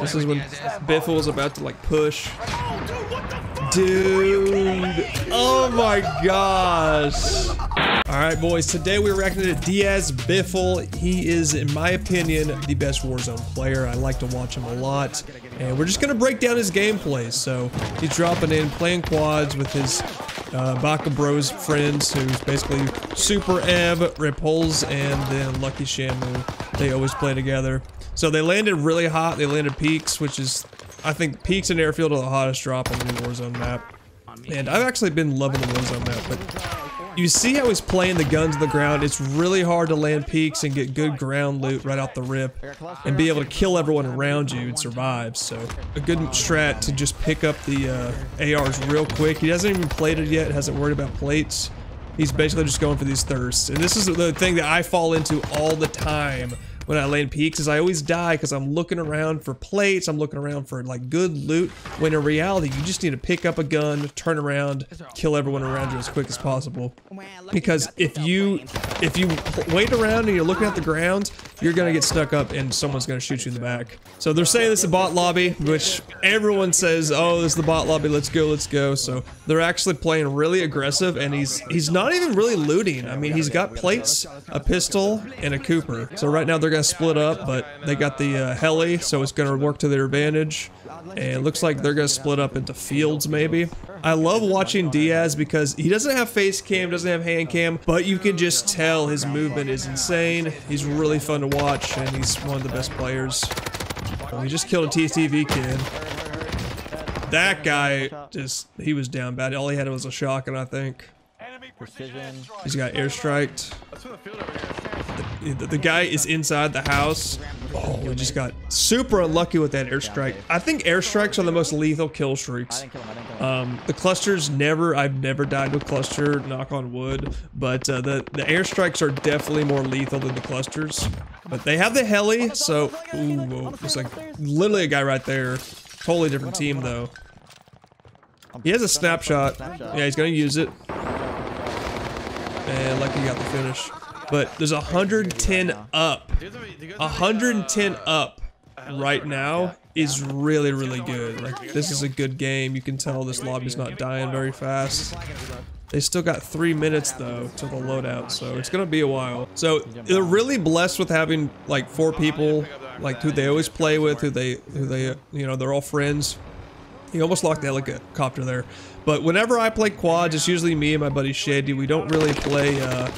This is when Biffle was about to like push. Dude. Oh my gosh. All right, boys. Today we're reacting to Diaz Biffle. He is, in my opinion, the best Warzone player. I like to watch him a lot. And we're just going to break down his gameplay. So he's dropping in, playing quads with his uh, Baka Bros friends, who's basically Super Ebb, Repulse, and then Lucky Shamu. They always play together. So they landed really hot. They landed Peaks, which is, I think, Peaks and Airfield are the hottest drop on the Warzone map. And I've actually been loving the Warzone map, but you see how he's playing the guns on the ground. It's really hard to land peaks and get good ground loot right off the rip and be able to kill everyone around you and survive. So a good strat to just pick up the uh, ARs real quick. He hasn't even played it yet, hasn't worried about plates. He's basically just going for these thirsts. And this is the thing that I fall into all the time when I land peaks is I always die because I'm looking around for plates, I'm looking around for like good loot, when in reality you just need to pick up a gun, turn around, kill everyone around you as quick as possible. Because if you if you wait around and you're looking at the ground, you're gonna get stuck up and someone's gonna shoot you in the back. So they're saying this is a bot lobby, which everyone says, oh, this is the bot lobby, let's go, let's go. So they're actually playing really aggressive and he's he's not even really looting. I mean, he's got plates, a pistol, and a Cooper. So right now they're gonna split up, but they got the uh, heli, so it's gonna work to their advantage. And it looks like they're gonna split up into fields, maybe. I love watching Diaz because he doesn't have face cam, doesn't have hand cam, but you can just tell his movement is insane. He's really fun to watch, and he's one of the best players. Well, he just killed a TTV kid. That guy just, he was down bad. All he had was a shotgun, I think. He's got airstriked. The, the, guy is inside the house. Oh, we just got super unlucky with that airstrike. I think airstrikes are the most lethal kill streaks. Um, the clusters never, I've never died with cluster, knock on wood, but uh, the, the airstrikes are definitely more lethal than the clusters. But they have the heli, so, ooh, whoa, it's like literally a guy right there. Totally different team though. He has a snapshot. Yeah, he's gonna use it. And lucky got the finish. But there's 110 up. 110 up right now is really, really good. Like, this is a good game. You can tell this lobby's not dying very fast. They still got three minutes though to the loadout, so it's gonna be a while. So they're really blessed with having like four people, like who they always play with, who they, who they, you know, they're all friends. He almost locked the helicopter there. But whenever I play quads, it's usually me and my buddy Shady. We don't really play uh,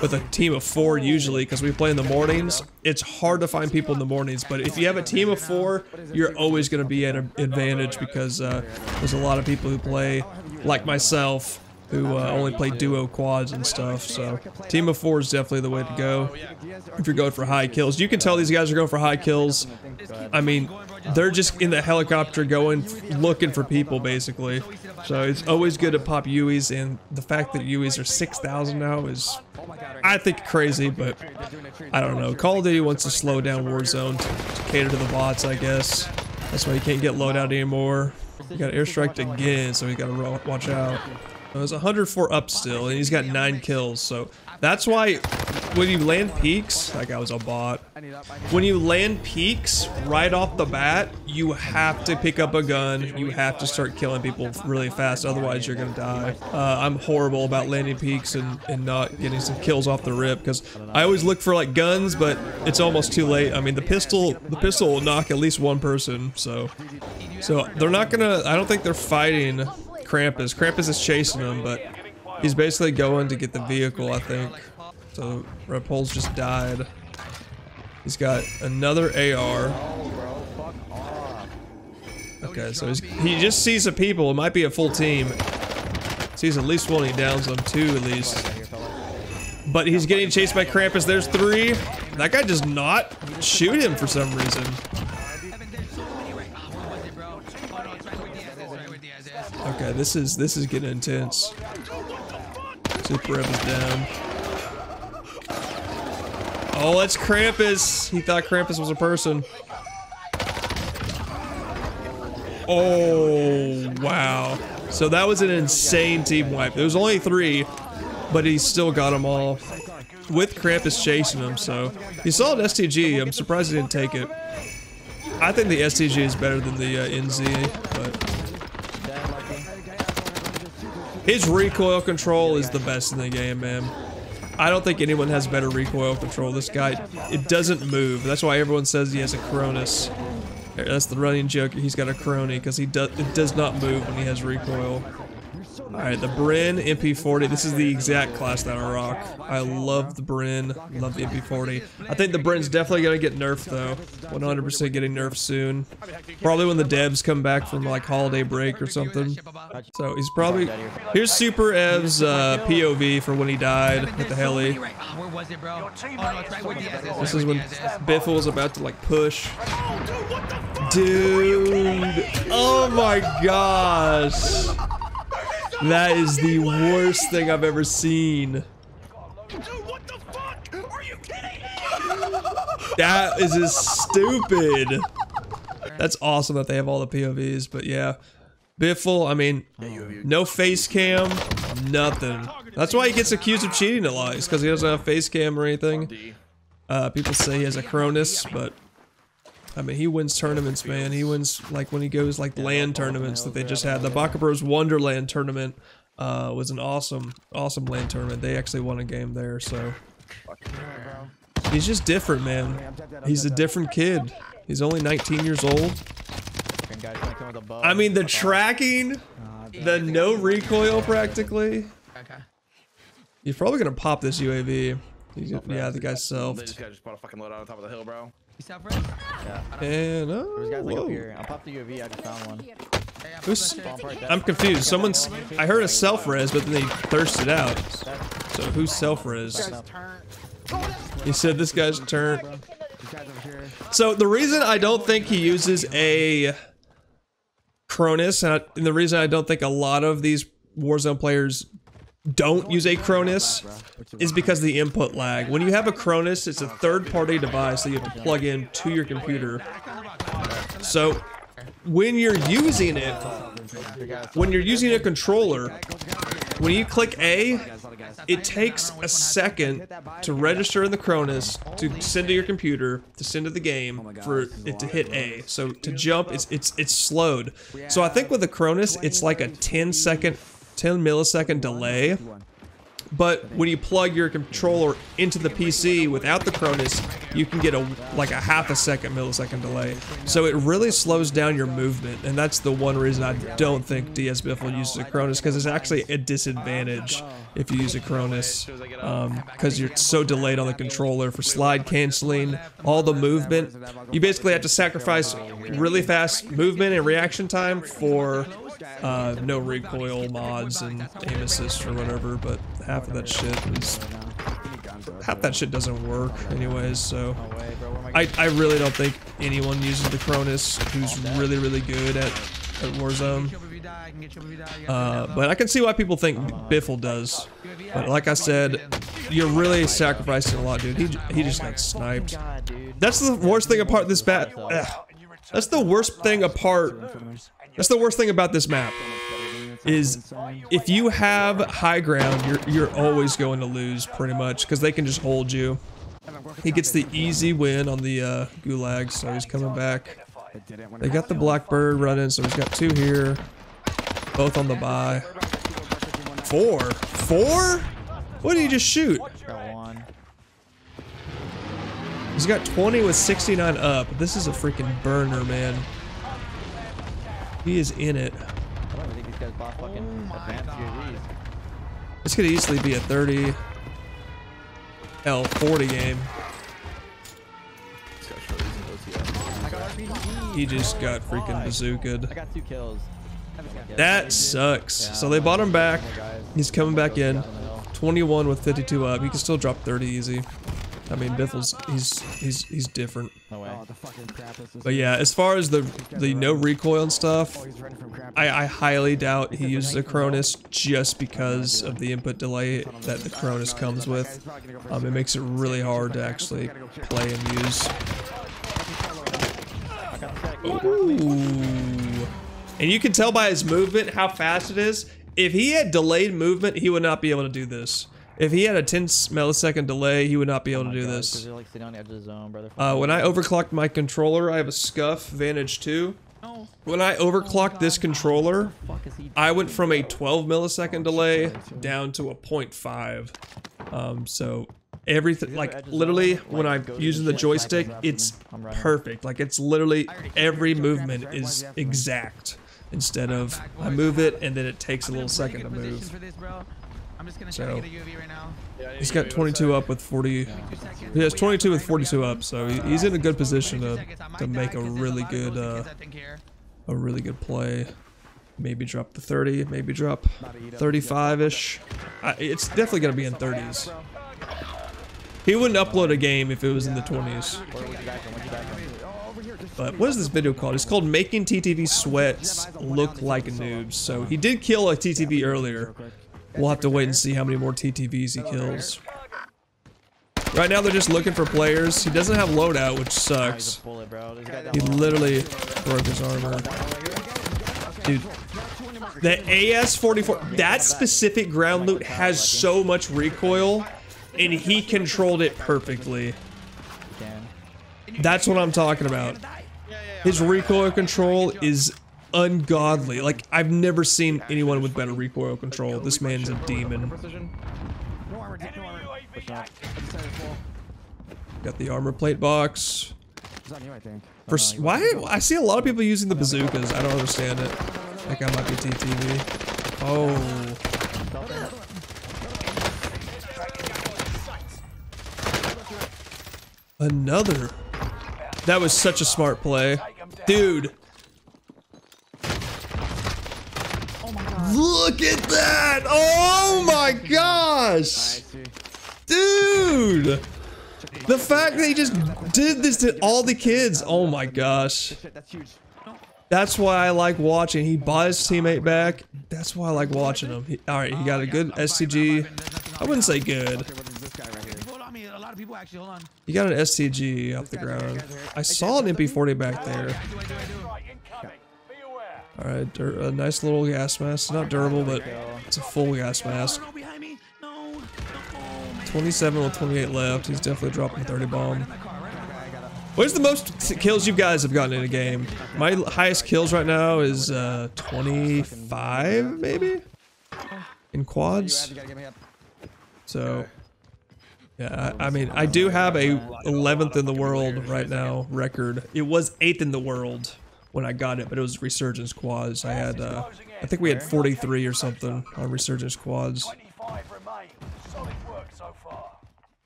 with a team of four usually because we play in the mornings. It's hard to find people in the mornings, but if you have a team of four, you're always going to be at an advantage because uh, there's a lot of people who play, like myself, who uh, only play duo quads and stuff. So team of four is definitely the way to go if you're going for high kills. You can tell these guys are going for high kills. I mean, they're just in the helicopter going, looking for people, basically. So it's always good to pop UEs, and the fact that UEs are 6,000 now is, I think, crazy, but I don't know. Call of Duty wants to slow down Warzone to, to cater to the bots, I guess. That's why you can't get loadout anymore. You got airstriked again, so you gotta watch out. There's 104 up still, and he's got 9 kills, so that's why when you land peaks, that guy was a bot. When you land peaks right off the bat, you have to pick up a gun. You have to start killing people really fast, otherwise you're gonna die. Uh, I'm horrible about landing peaks and, and not getting some kills off the rip because I always look for like guns, but it's almost too late. I mean, the pistol, the pistol will knock at least one person, so so they're not gonna. I don't think they're fighting Krampus. Krampus is chasing him, but He's basically going to get the vehicle, I think. So Repulse just died. He's got another AR. Okay, so he just sees the people. It might be a full team. Sees at least one. He downs them. Two at least. But he's getting chased by Krampus. There's three. That guy does not shoot him for some reason. Okay, this is this is getting intense. Super is down. Oh, it's Krampus. He thought Krampus was a person. Oh, wow. So that was an insane team wipe. There was only three, but he still got them all. with Krampus chasing him, so he saw an STG. I'm surprised he didn't take it. I think the STG is better than the uh, NZ, but his recoil control is the best in the game, man. I don't think anyone has better recoil control. This guy, it doesn't move. That's why everyone says he has a Cronus. That's the running joke. He's got a crony because he does it does not move when he has recoil. All right, the Bren MP40. This is the exact class that I rock. I love the Bren. Love the MP40. I think the Bren's definitely gonna get nerfed though. 100% getting nerfed soon. Probably when the devs come back from like holiday break or something. So he's probably. Here's Super Ev's uh, POV for when he died with the heli. This is when Biffle was about to like push. Dude. Oh my gosh. That is the worst thing I've ever seen. That is just stupid. That's awesome that they have all the POVs, but yeah. Biffle, I mean, no face cam, nothing. That's why he gets accused of cheating a lot, because he doesn't have face cam or anything. Uh, people say he has a Cronus, but I mean, he wins tournaments, man. He wins like when he goes like LAN tournaments that they just had. The Baka Bros Wonderland tournament uh, was an awesome, awesome LAN tournament. They actually won a game there, so he's just different, man. He's a different kid. He's only 19 years old. I mean, the tracking, the no recoil practically. He's probably gonna pop this UAV. He's, yeah, the guy's selfed. This guy just bought a fucking load on top of the hill, bro. You stop right? Yeah. And uh, There's guys like up here. I popped the UAV. I just found one. Who's, I'm confused. Someone's. I heard a self res, but then they thirsted out. So who's self res? He said this guy's turn. These guys over here. So the reason I don't think he uses a Cronus, and, I- and the reason I don't think a lot of these Warzone players don't use a Cronus is because the input lag. When you have a Cronus, it's a third-party device that you have to plug in to your computer. So when you're using it, when you're using a controller, when you click A, it takes a second to register in the Cronus to send to your computer to send to the game for it to hit A. So to jump, it's it's it's slowed. So I think with the Cronus, it's like a 10 second, 10 millisecond delay. But when you plug your controller into the PC without the Cronus, you can get a like a half a second millisecond delay. So it really slows down your movement, and that's the one reason I don't think Diaz Biffle uses a Cronus because it's actually a disadvantage if you use a Cronus um, because you're so delayed on the controller for slide canceling, all the movement. You basically have to sacrifice really fast movement and reaction time for uh, no recoil mods and aim assist or whatever, but half of that shit is half that shit doesn't work anyways. So I I, really don't think anyone uses the Cronus who's really really good at, at Warzone. Uh, but I can see why people think Biffle does. But like I said, you're really sacrificing a lot, dude. He he just got sniped. That's the worst thing apart this bat. That's the worst thing apart. That's the worst thing about this map. Is if you have high ground, you're you're always going to lose pretty much because they can just hold you. He gets the easy win on the uh, gulag, so he's coming back. They got the Blackbird running, so he's got two here, both on the buy. Four, four? What did he just shoot? He's got 20 with 69 up. This is a freaking burner, man. He is in it. I don't think these guys bought fucking oh advanced UAVs. This could easily be a 30, L 40 game. This guy's really using OTF. I got RPG. He just got freaking I got two kills. That sucks. So they bought him back. He's coming back in. 21 with 52 up. He can still drop 30 easy. I mean, Biffle's he's he's he's different. No way. But yeah, as far as the the no recoil and stuff, I, I highly doubt he uses a Cronus just because of the input delay that the Cronus comes with. Um, it makes it really hard to actually play and use. Ooh. And you can tell by his movement how fast it is. If he had delayed movement, he would not be able to do this. If he had a 10 millisecond delay, he would not be able Oh to do God, this. Like sitting on the edge of the zone. Uh, when I overclocked my controller, I have a Scuff Vantage 2. When I overclocked this controller, fuck is he? I went from a 12 millisecond delay down to a 0.5. Um, so everything, like literally, when I'm using the joystick, it's perfect. Like it's literally every movement is exact. Instead of I move it and then it takes a little second to move. For this, bro. I'm just gonna So- try to get a UAV right now. He's got 22 up with 40. Two seconds. He has 22 with 42 up, so he- he's in a good position to 22 seconds. I might to make a 'cause there's really lot good uh, kids, I think, here. a really good play. Maybe drop the 30, maybe drop 35-ish. It's definitely gonna be in 30s. He wouldn't upload a game if it was in the 20s. Where would you back him? Where'd you back him? But what is this video called? It's called Making TTV Sweats Look Like Noobs. So he did kill a TTV earlier. We'll have to wait and see how many more TTVs he kills. Right now they're just looking for players. He doesn't have loadout, which sucks. He literally broke his armor. Dude, the AS-44, that specific ground loot has so much recoil, and he controlled it perfectly. That's what I'm talking about. His recoil control is ungodly. Like, I've never seen anyone with better recoil control. This man's a demon. Precision. Pushing up. Got the armor plate box. It's on you, I. For why? I see a lot of people using the bazookas. I don't understand it. That guy might be TTV. Oh. Another. That was such a smart play. Dude. At that! Oh my gosh! Dude! The fact that he just did this to all the kids. Oh my gosh. That's why I like watching. He bought his teammate back. That's why I like watching him. He, all right, he got a good STG. I wouldn't say good. He got an STG off the ground. I saw an MP40 back there. Do I do I do? All right, dur- a nice little gas mask. Not durable, but it's a full gas mask. No, behind me. No. No. Oh, man. 27 with 28 left. He's definitely dropping 30 bomb. What is the most kills you guys have gotten in a game? My highest kills right now is uh, 25, maybe? In quads? So, yeah, I, I mean, I do have a 11th in the world right now record. It was 8th in the world when I got it, but it was Resurgence quads. I had, uh, I think we had 43 or something on Resurgence quads.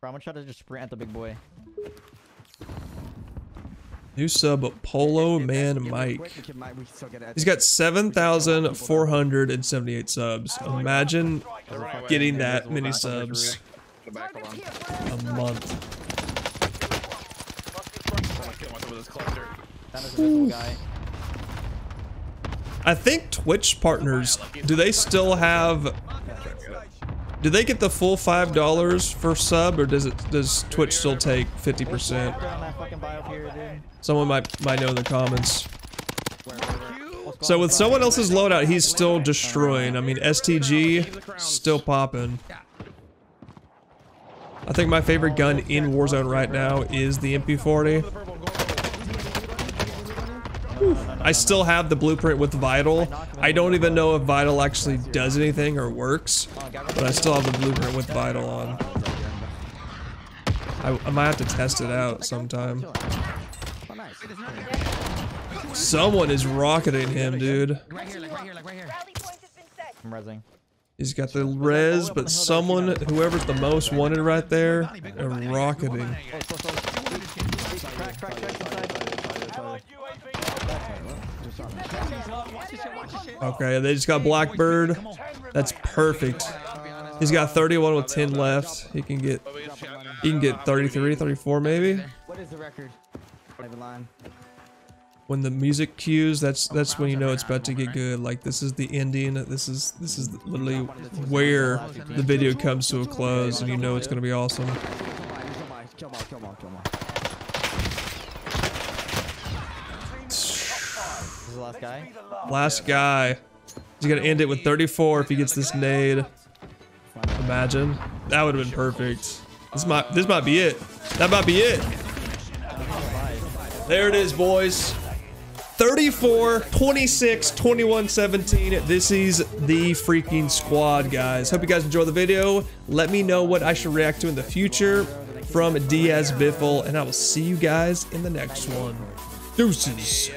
Bro, I'm gonna try to just sprint at the big boy. New sub Polo Man Mike. we can- might- we can still get it. He's got 7,478 subs. Imagine getting that many subs Go back, hold a month. I'm I think Twitch partners, do they still have do they get the full five dollars for sub or does it does Twitch still take 50%? Put on that fucking bio here, dude. Someone might might know in the comments. So with someone else's loadout, he's still destroying. I mean STG still popping. I think my favorite gun in Warzone right now is the MP40. I still have the blueprint with Vital. I don't even know if Vital actually does anything or works, but I still have the blueprint with Vital on. I, I might have to test it out sometime. Someone is rocketing him, dude. He's got the res, but someone, whoever's the most wanted right there, are rocketing. Okay, they just got Blackbird. That's perfect. He's got 31 with 10 left. He can get, he can get 33, 34 maybe. What is the record? Not even lying. When the music cues, that's that's when you know it's about to get good. Like this is the ending. This is this is literally where the video comes to a close, and you know it's gonna be awesome. Kill mine, kill mine, kill mine, kill mine. This is the last guy. Last guy. He's gonna end it with 34 if he gets this nade. Imagine. That would have been perfect. This might this might be it. That might be it. There it is, boys. 34, 26, 21, 17. This is the freaking squad, guys. Hope you guys enjoy the video. Let me know what I should react to in the future from Diaz Biffle, and I will see you guys in the next one. Deuces.